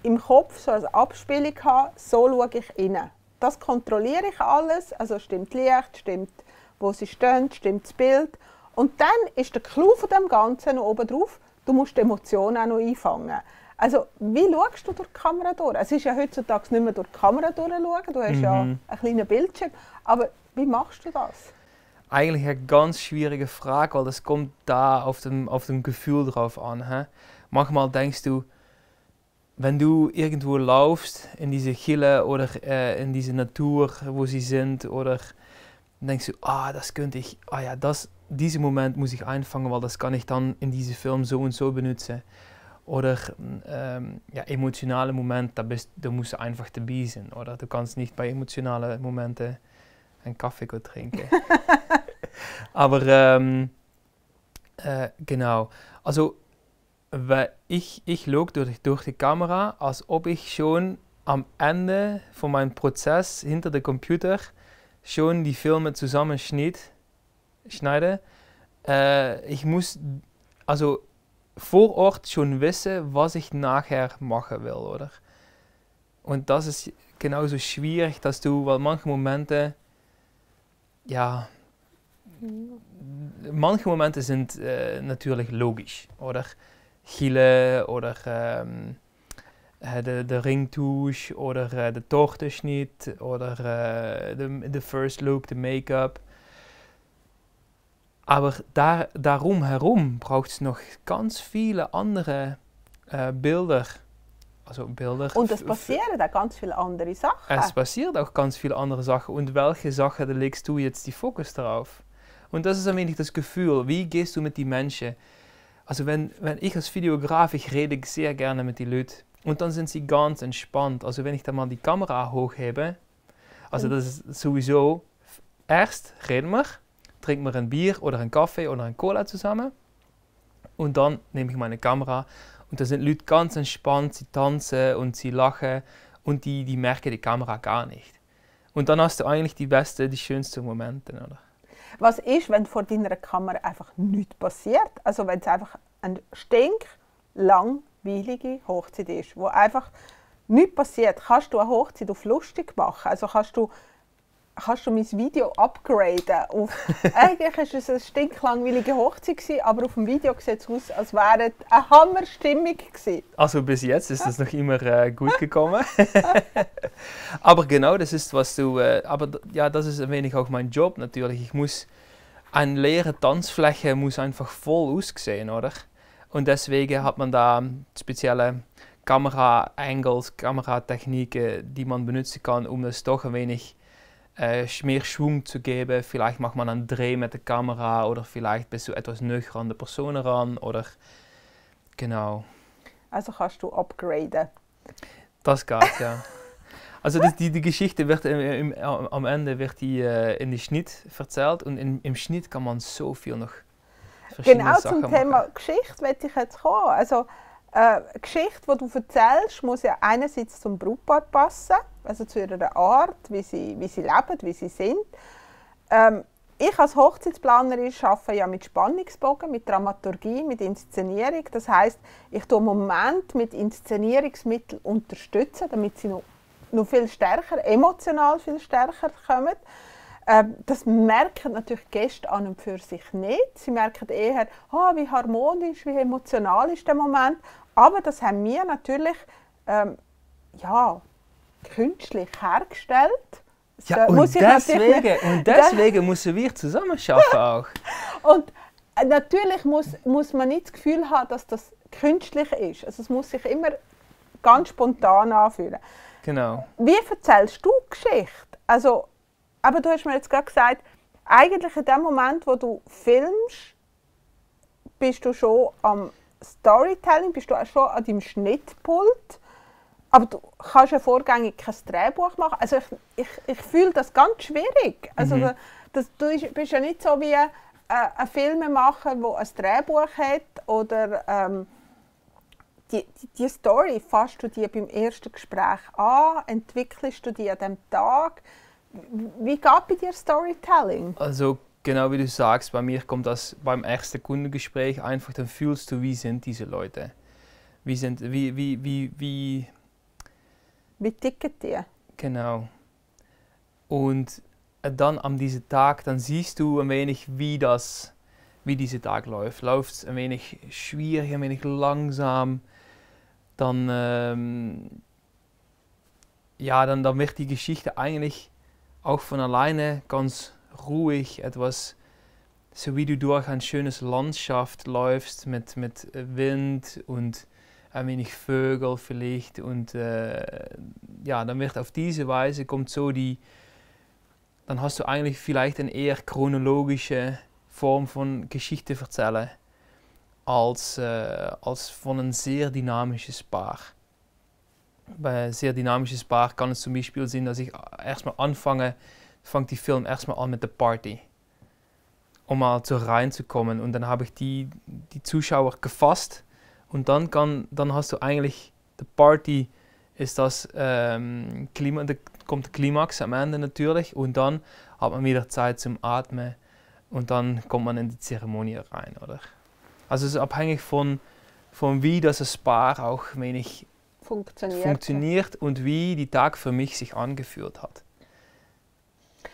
im Kopf so eine Abspielung haben, so schaue ich rein. Das kontrolliere ich alles, also stimmt Licht, stimmt, wo sie stehen, stimmt das Bild. Und dann ist der Clou von dem Ganzen noch oben drauf, du musst die Emotionen auch noch einfangen. Also, wie schaust du durch die Kamera durch? Es ist ja heutzutage nicht mehr durch die Kamera durchschauen, du hast ja Mhm. einen kleinen Bildschirm. Aber wie machst du das? eigentlich eine ganz schwierige Frage, weil das kommt da auf dem, auf dem Gefühl drauf an. Hä? Manchmal denkst du, wenn du irgendwo laufst in diese Gille oder äh, in diese Natur, wo sie sind, oder denkst du, ah, das könnte ich, ah ja, das, diesen Moment muss ich einfangen, weil das kann ich dann in diesem Film so und so benutzen. Oder ähm, ja, emotionale Momente, da, bist, da musst du einfach dabei sein. Oder du kannst nicht bei emotionalen Momenten einen Kaffee trinken. Aber ähm, äh, genau, also weil ich, ich schaue durch, durch die Kamera, als ob ich schon am Ende von meinem Prozess hinter dem Computer schon die Filme zusammenschneide. Äh, ich muss also vor Ort schon wissen, was ich nachher machen will, oder? Und das ist genauso schwierig, dass du, weil manche Momente, ja, manche Momente sind äh, natürlich logisch, oder? Gillen oder ähm, de, de ringtouche oder äh, der Tortenschnitt oder äh, der First Look, der Make-up. Aber da, darum herum braucht es noch ganz viele andere äh, Bilder. Also Bilder. Und es passieren auch ganz viele andere Sachen. Es passiert auch ganz viele andere Sachen. Und welche Sachen da legst du jetzt die Fokus drauf? Und das ist ein wenig das Gefühl. Wie gehst du mit den Menschen? Also wenn, wenn ich als Videograf, ich rede sehr gerne mit den Leuten. Und dann sind sie ganz entspannt. Also wenn ich dann mal die Kamera hochhebe, also das ist sowieso, erst reden wir, trinken wir ein Bier oder einen Kaffee oder einen Cola zusammen. Und dann nehme ich meine Kamera und da sind Leute ganz entspannt, sie tanzen und sie lachen und die, die merken die Kamera gar nicht. Und dann hast du eigentlich die besten, die schönsten Momente, oder? Was ist, wenn vor deiner Kamera einfach nichts passiert? Also wenn es einfach eine stinklangweilige Hochzeit ist, wo einfach nichts passiert, kannst du eine Hochzeit auf lustig machen? Also kannst du kannst du mein Video upgraden auf, eigentlich war es eine stinklangweilige Hochzeit, gewesen, aber auf dem Video sieht es aus, als wäre es eine Hammerstimmung gewesen. Also bis jetzt ist es noch immer äh, gut gekommen. aber genau, das ist, was du, äh, aber ja, das ist ein wenig auch mein Job natürlich. Ich muss, eine leere Tanzfläche muss einfach voll aussehen, oder? Und deswegen hat man da spezielle Kamera-Angles, Kameratechniken, die man benutzen kann, um das doch ein wenig äh, mehr Schwung zu geben. Vielleicht macht man einen Dreh mit der Kamera oder vielleicht bist du etwas näher an der Person ran oder genau. Also kannst du upgraden. Das geht, ja. Also das, die, die Geschichte wird im, im, am Ende wird die äh, in die Schnitt erzählt und in, im Schnitt kann man so viel noch Genau Sachen zum Thema machen. Geschichte möchte ich jetzt kommen. Also äh, Geschichte, die du erzählst, muss ja einerseits zum Brautpaar passen also zu ihrer Art, wie sie, wie sie leben, wie sie sind. Ähm, ich als Hochzeitsplanerin arbeite ja mit Spannungsbogen, mit Dramaturgie, mit Inszenierung. Das heißt, ich tue Moment mit Inszenierungsmitteln unterstützen, damit sie noch, noch viel stärker, emotional viel stärker kommen. Ähm, das merken natürlich Gäste an und für sich nicht. Sie merken eher, oh, wie harmonisch, wie emotional ist der Moment. Aber das haben wir natürlich ähm, ja, künstlich hergestellt. Ja, und, deswegen, und deswegen müssen wir zusammen arbeiten auch. und äh, natürlich muss, muss man nicht das Gefühl haben, dass das künstlich ist. Also es muss sich immer ganz spontan anfühlen. Genau. Wie erzählst du Geschichte? Also, aber du hast mir jetzt gerade gesagt, eigentlich in dem Moment, wo du filmst, bist du schon am Storytelling, bist du auch schon an deinem Schnittpult aber du kannst ja vorgängig kein Drehbuch machen. Also ich, ich, ich fühle das ganz schwierig. Also mhm. das, du bist ja nicht so wie äh, ein Filmemacher, der ein Drehbuch hat oder ähm, die, die, die, Story fasst du dir beim ersten Gespräch an, entwickelst du die an dem Tag. Wie geht bei dir Storytelling? Also genau wie du sagst, bei mir kommt das beim ersten Kundengespräch einfach, dann fühlst du, wie sind diese Leute. Wie, sind, wie, wie, wie, wie wie ticken die? Genau. Und dann an diesem Tag, dann siehst du ein wenig, wie das, wie dieser Tag läuft. Läuft es ein wenig schwierig, ein wenig langsam, dann, ähm, ja, dann, dann wird die Geschichte eigentlich auch von alleine ganz ruhig, etwas, so wie du durch ein schönes Landschaft läufst mit, mit Wind und ein wenig Vögel vielleicht und äh, ja, dann wird auf diese Weise kommt so die, dann hast du eigentlich vielleicht eine eher chronologische Form von Geschichte erzählen. als, äh, als von einem sehr dynamisches Paar. Bei einem sehr dynamisches Paar kann es zum Beispiel sein, dass ich erstmal anfange, fängt die Film erstmal an mit der Party, um mal so reinzukommen. Und dann habe ich die, die Zuschauer gefasst und dann, kann, dann hast du eigentlich die Party, ist das ähm, Klima, da kommt der Klimax am Ende natürlich und dann hat man wieder Zeit zum Atmen und dann kommt man in die Zeremonie rein, oder? Also es ist abhängig von, von wie das Paar auch wenig Funktioniert. funktioniert und wie die Tag für mich sich angefühlt hat.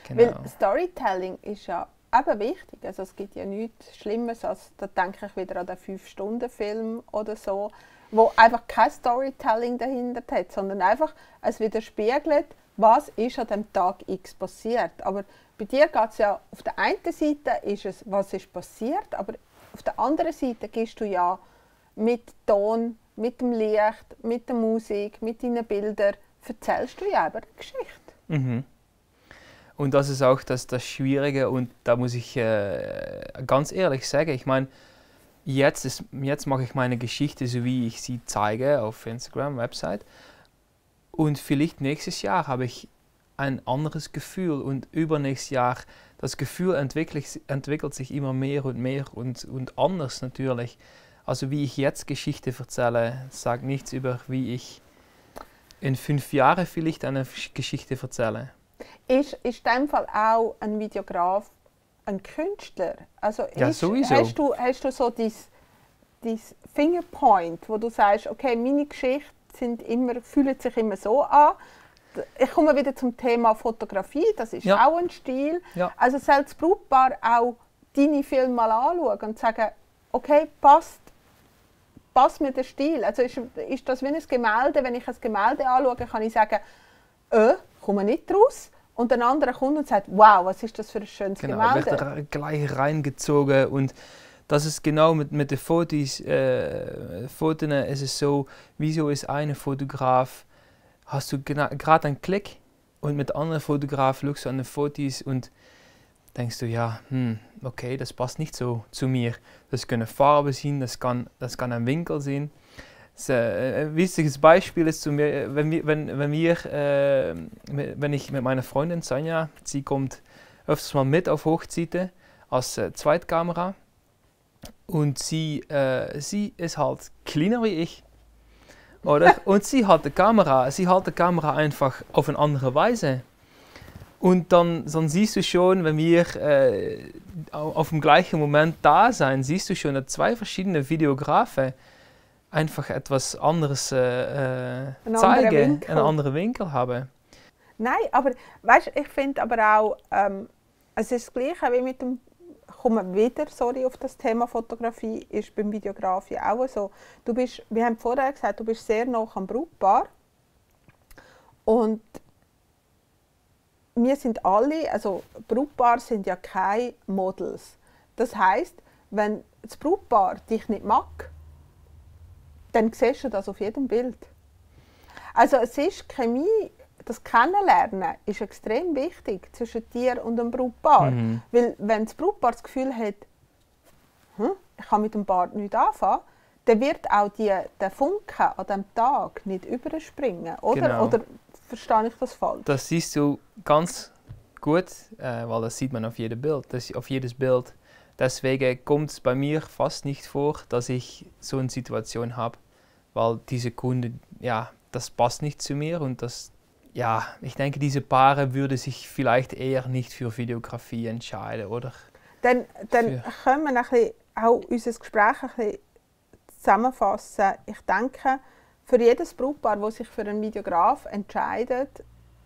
Weil Genau. Storytelling ist ja eben wichtig. Also es gibt ja nichts Schlimmes, als da denke ich wieder an den 5-Stunden-Film oder so, wo einfach kein Storytelling dahinter hat, sondern einfach es widerspiegelt, was ist an dem Tag X passiert. Aber bei dir geht es ja, auf der einen Seite ist es, was ist passiert, aber auf der anderen Seite gehst du ja mit Ton, mit dem Licht, mit der Musik, mit deinen Bildern, erzählst du ja eben eine Geschichte. Mhm. Und das ist auch das, das Schwierige und da muss ich äh, ganz ehrlich sagen, ich meine, jetzt, jetzt mache ich meine Geschichte so, wie ich sie zeige auf Instagram, Website und vielleicht nächstes Jahr habe ich ein anderes Gefühl und übernächstes Jahr das Gefühl entwickelt, entwickelt sich immer mehr und mehr und, und anders natürlich. Also wie ich jetzt Geschichte erzähle, sagt nichts über wie ich in fünf Jahren vielleicht eine Geschichte erzähle. Ist, ist in dem Fall auch ein Videograf ein Künstler? Also Ja, ist, sowieso. Hast du, hast du so dein, dein Fingerpoint, wo du sagst, okay, meine Geschichten sind immer, fühlen sich immer so an. Ich komme wieder zum Thema Fotografie, das ist Ja. auch ein Stil. Ja. Also soll das Brautpaar auch deine Filme mal anschauen und sagen, okay, passt, passt mir der Stil. Also ist, ist das wie ein Gemälde, wenn ich ein Gemälde anschaue, kann ich sagen, äh, komme nicht raus. Und ein anderer kommt und sagt, wow, was ist das für ein schönes Genau, Gemälde. wird er gleich reingezogen und das ist genau mit, mit den Fotos, äh, Fotos ist es so, wieso ist eine Fotograf, hast du gerade einen Klick und mit anderen Fotograf schaust du an die Fotos und denkst du, ja, hm, okay, das passt nicht so zu mir. Das können Farben sein, das kann, das kann ein Winkel sein. Äh, ein wichtiges Beispiel ist, zu mir, wenn, wir, wenn, wenn, wir, äh, wenn ich mit meiner Freundin Sonja, sie kommt öfters mal mit auf Hochzeiten als äh, Zweitkamera und sie, äh, sie ist halt kleiner wie ich. Oder? Und sie hat die Kamera, sie hat die Kamera einfach auf eine andere Weise. Und dann, dann siehst du schon, wenn wir äh, au- auf dem gleichen Moment da sein, siehst du schon, dass zwei verschiedene Videografen einfach etwas anderes äh, äh, zeigen, Winkel. einen anderen Winkel haben. Nein, aber weißt, ich finde aber auch, ähm, es ist das Gleiche wie mit dem, komme wieder sorry, auf das Thema Fotografie, ist beim Videografen auch so. Du bist, wir haben vorher gesagt, du bist sehr nah am Brautpaar und wir sind alle, also Brautpaar sind ja keine Models. Das heißt, wenn das Brautpaar dich nicht mag, dann siehst du das auf jedem Bild. Also es ist Chemie, das Kennenlernen ist extrem wichtig zwischen dir und dem Brautpaar. Mhm. Weil wenn das Brautpaar das Gefühl hat, hm, ich kann mit dem Paar nichts anfangen, dann wird auch die, der Funke an diesem Tag nicht überspringen. Oder, Genau. oder verstehe ich das falsch? Das siehst du ganz gut, äh, weil das sieht man auf jedem Bild, das, auf jedes Bild. Deswegen kommt es bei mir fast nicht vor, dass ich so eine Situation habe, weil diese Kunde, ja, das passt nicht zu mir und das, ja, ich denke, diese Paare würde sich vielleicht eher nicht für Videografie entscheiden, oder? Dann, dann Für- können wir ein bisschen auch unser Gespräch ein bisschen zusammenfassen. Ich denke, für jedes Brautpaar, das sich für einen Videograf entscheidet,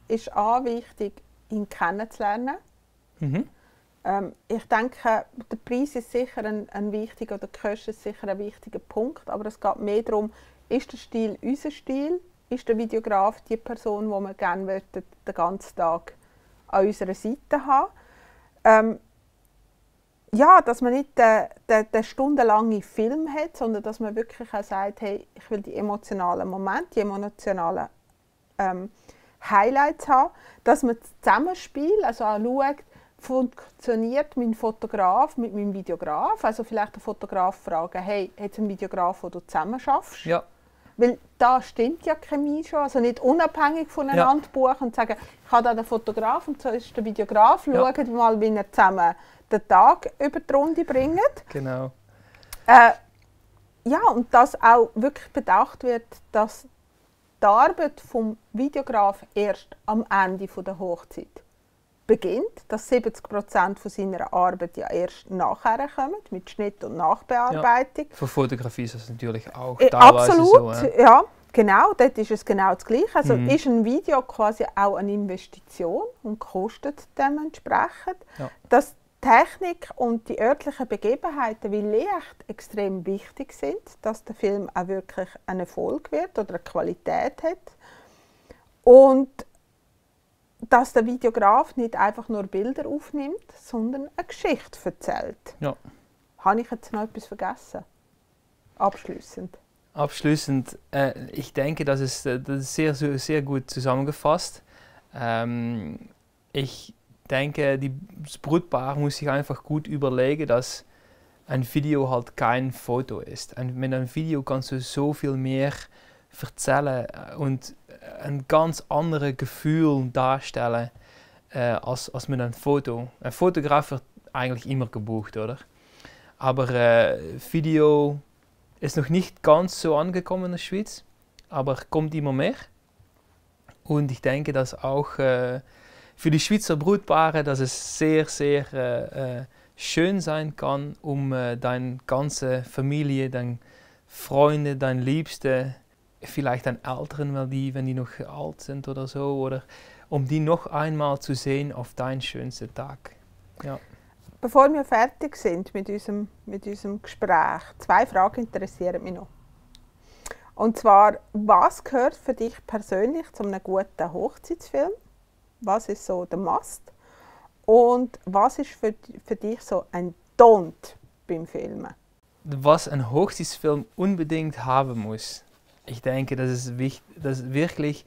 ist A wichtig, ihn kennenzulernen. Mhm. Ähm, ich denke, der Preis ist sicher ein, ein wichtiger, oder die Kosten ist sicher ein wichtiger Punkt, aber es geht mehr darum, ist der Stil unser Stil? Ist der Videograf die Person, die wir gerne den ganzen Tag an unserer Seite haben? Ähm, ja, dass man nicht den, den, den stundenlangen Film hat, sondern dass man wirklich auch sagt, hey, ich will die emotionalen Momente, die emotionalen ähm, Highlights haben, dass man das Zusammenspiel, also auch schaut, funktioniert mein Fotograf mit meinem Videograf? Also vielleicht der Fotograf fragen, hey, hat es einen Videograf, wo du zusammen schaffst? Ja, Weil da stimmt ja Chemie schon. Also nicht unabhängig voneinander buchen und sagen, ich habe da den Fotograf und so ist der Videograf. Ja. Schaut mal, wie ihr zusammen den Tag über die Runde bringt. genau. Äh, ja, und dass auch wirklich bedacht wird, dass die Arbeit vom Videograf erst am Ende von der Hochzeit beginnt, dass 70 Prozent von seiner Arbeit ja erst nachher kommen, mit Schnitt und Nachbearbeitung. Für Fotografie ist das natürlich auch Äh, Absolut, so. ja. ja, genau, dort ist es genau das Gleiche. Also Mhm. ist ein Video quasi auch eine Investition und kostet dementsprechend. Ja. Dass Technik und die örtlichen Begebenheiten wie Licht extrem wichtig sind, dass der Film auch wirklich ein Erfolg wird oder eine Qualität hat. Und dass der Videograf nicht einfach nur Bilder aufnimmt, sondern eine Geschichte erzählt. Ja. Habe ich jetzt noch etwas vergessen? Abschließend. Abschließend, äh, ich denke, das ist, äh, das ist sehr, sehr, sehr gut zusammengefasst. Ähm, ich denke, die, das Brutpaar muss sich einfach gut überlegen, dass ein Video halt kein Foto ist. Ein, mit einem Video kannst du so viel mehr erzählen äh, und ein ganz anderes Gefühl darstellen äh, als, als mit einem Foto. Ein Fotograf wird eigentlich immer gebucht, oder? Aber äh, Video ist noch nicht ganz so angekommen in der Schweiz, aber kommt immer mehr. Und ich denke, dass auch äh, für die Schweizer Brutpaare, dass es sehr, sehr äh, schön sein kann, um äh, deine ganze Familie, deine Freunde, deine Liebste, vielleicht deine Eltern, weil die, wenn die noch alt sind oder so, oder um die noch einmal zu sehen auf deinen schönsten Tag. Bevor wir fertig sind mit unserem, mit unserem Gespräch, zwei Fragen interessieren mich noch. Und zwar, was gehört für dich persönlich zu einem guten Hochzeitsfilm? Was ist so der Must? Und was ist für, für dich so ein Don't beim Filmen? was ein Hochzeitsfilm unbedingt haben muss, ich denke, das ist, wichtig, das ist wirklich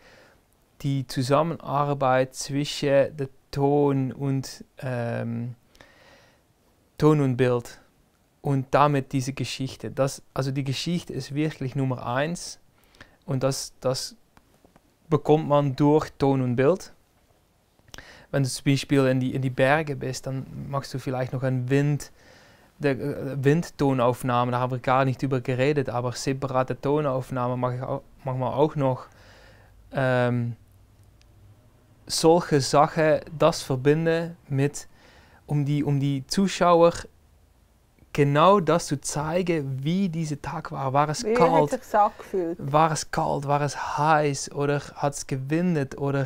die Zusammenarbeit zwischen der Ton und ähm, Ton und Bild und damit diese Geschichte. Das, also die Geschichte ist wirklich Nummer eins und das, das bekommt man durch Ton und Bild. Wenn du zum Beispiel in die, in die Berge bist, dann machst du vielleicht noch einen Wind, der äh, Windtonaufnahme, da haben wir gar nicht über geredet, aber separate Tonaufnahme mache ich auch, manchmal auch noch. Ähm, solche Sachen, das verbinden mit, um die, um die Zuschauer genau das zu zeigen, wie dieser Tag war. War es Wie kalt? War es kalt? War es heiß? Oder hat es gewindet? Oder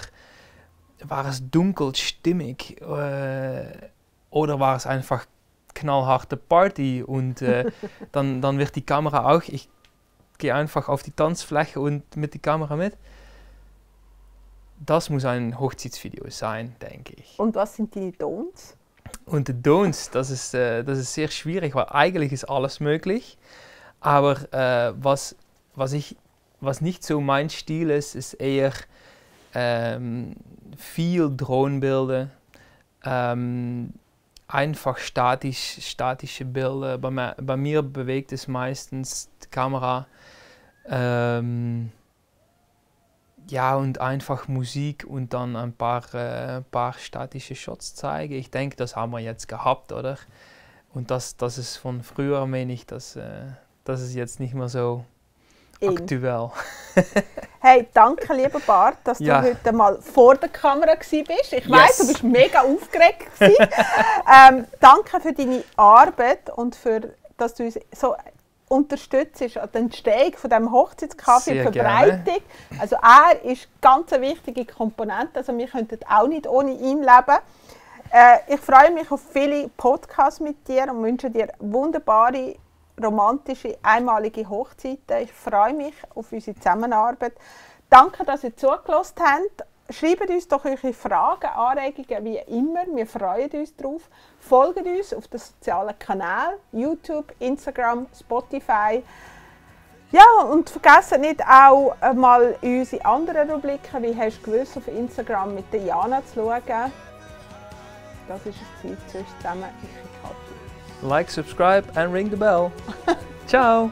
war es dunkel, stimmig? Äh, oder war es einfach knallharte Party? Und äh, dann, dann wird die Kamera auch, ich gehe einfach auf die Tanzfläche und mit der Kamera mit. Das muss ein Hochzeitsvideo sein, denke ich. Und was sind die Don'ts? Und die Don'ts, das ist, äh, das ist sehr schwierig, weil eigentlich ist alles möglich. Aber äh, was, was, ich, was nicht so mein Stil ist, ist eher ähm, viel Drohnenbilder, ähm, einfach statisch, statische Bilder. Bei, mir- bei mir bewegt es meistens die Kamera. Ähm, ja, und einfach Musik und dann ein paar, äh, paar statische Shots zeigen. Ich denke, das haben wir jetzt gehabt, oder? Und das, das ist von früher, meine ich, das, äh, das ist jetzt nicht mehr so In. aktuell. Hey, danke, lieber Bart, dass Ja. du heute mal vor der Kamera bist. Ich Yes. weiß, du bist mega aufgeregt. ähm, danke für deine Arbeit und für, dass du uns so unterstützt an der Entstehung von dem Hochzeitskaffee, Verbreitung. Also er ist ganz eine wichtige Komponente. Also wir könnten auch nicht ohne ihn leben. Äh, ich freue mich auf viele Podcasts mit dir und wünsche dir wunderbare, romantische, einmalige Hochzeiten. Ich freue mich auf unsere Zusammenarbeit. Danke, dass ihr zugelassen habt. Schreibt uns doch eure Fragen, Anregungen, wie immer. Wir freuen uns darauf. Folgt uns auf den sozialen Kanälen, YouTube, Instagram, Spotify. Ja, und vergesst nicht auch mal unsere anderen Rubriken, wie hast du gewusst, auf Instagram mit der Jana zu schauen. Das ist es Zeit. Tschüss zusammen, ich. Like, subscribe and ring the bell. Ciao!